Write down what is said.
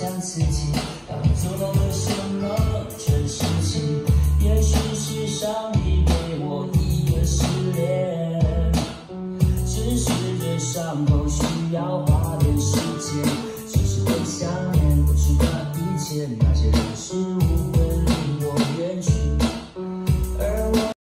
想自己到底做了什么蠢事情也许是上帝给我一个试炼只是这伤口需要花点时间只是会想念过去的一切那些人事物。